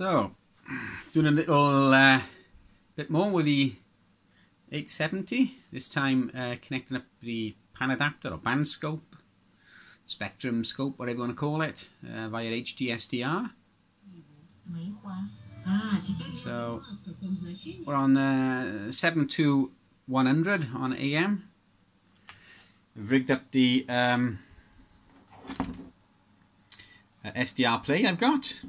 So, doing a little uh, bit more with the 870. This time uh, connecting up the pan adapter or band scope, spectrum scope, whatever you want to call it, uh, via HDSDR. So, we're on uh, 72100 on AM. I've rigged up the um, uh, SDR play I've got.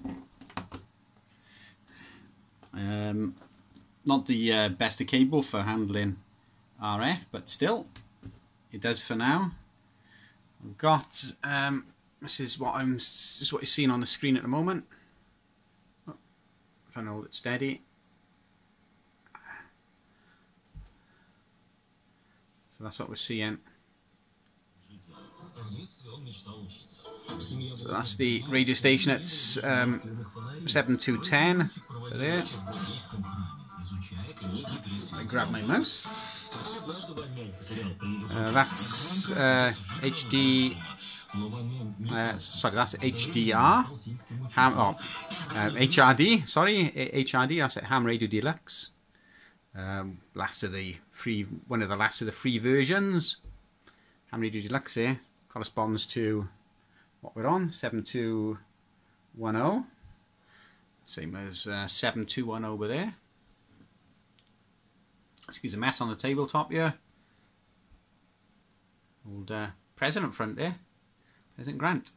Um, not the uh, best of cable for handling RF, but still, it does for now. I've got um, this is what I'm this is what you're seeing on the screen at the moment. Trying to hold it steady. So that's what we're seeing. So that's the radio station. It's um, 7210 there. I grab my mouse. Uh, that's uh, HD. Uh, sorry, that's HDR. Ham, oh, um, HRD. Sorry, HRD. That's. Ham Radio Deluxe. Um, last of the free, one of the last of the free versions. Ham Radio Deluxe here corresponds to what we're on 7210. Same as uh, 7210 over there. Excuse the mess on the tabletop here. Old uh, President front there. President Grant.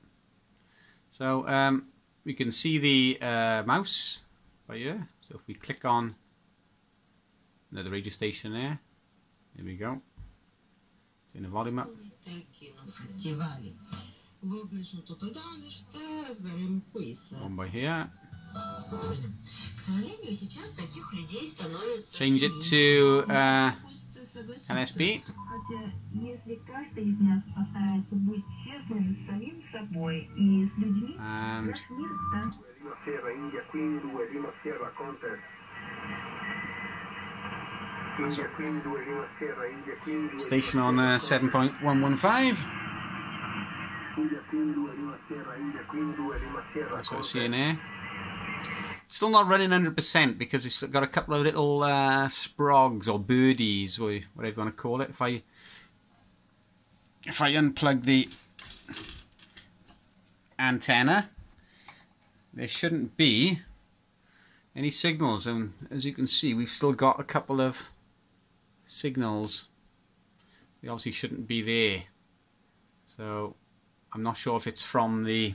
So um, we can see the uh, mouse by here. So if we click on the radio station there, there we go. Turn the volume up. One by here. Change it to uh, LSB. And station on uh, 7.115. That's what we're seeing here. Still not running 100% because it's got a couple of little uh, sprogs or birdies, or whatever you want to call it. If I if I unplug the antenna, there shouldn't be any signals. And as you can see, we've still got a couple of signals. They obviously shouldn't be there. So I'm not sure if it's from the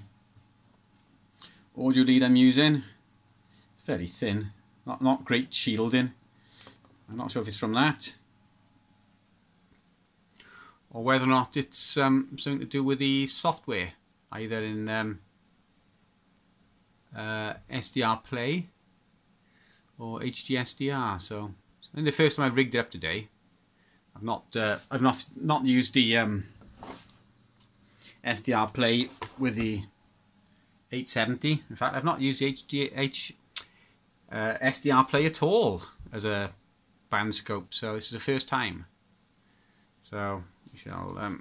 audio lead I'm using. Very thin, not, not great shielding. I'm not sure if it's from that. Or whether or not it's um, something to do with the software, either in um, uh, SDR Play or HDSDR. So, in the first time I've rigged it up today. I've not, uh, I've not, not used the um, SDR Play with the 870. In fact, I've not used the HD, H, uh, SDR Play at all as a band scope, so this is the first time. So we shall um,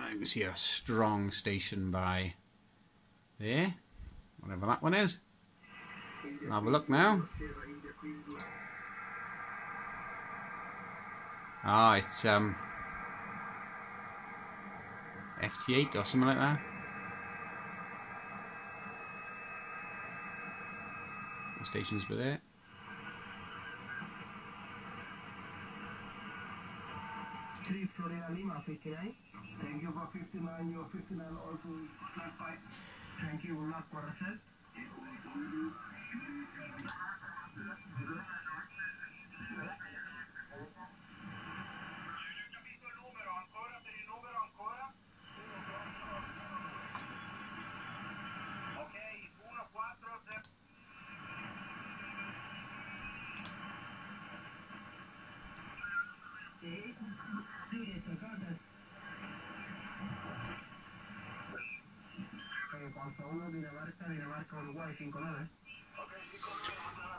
I can see a strong station by there, whatever that one is. I'll have a look now. Ah, it's um FT8 or something like that. What stations were there? Three Florida Lima 59. Thank you for 59. Your 59 also. Thank you, not for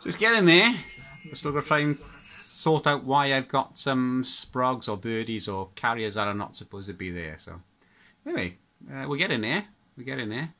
So it's getting there. Still going to try and sort out why I've got some sprogs or birdies or carriers that are not supposed to be there. So anyway, uh, we're getting there. We're getting there.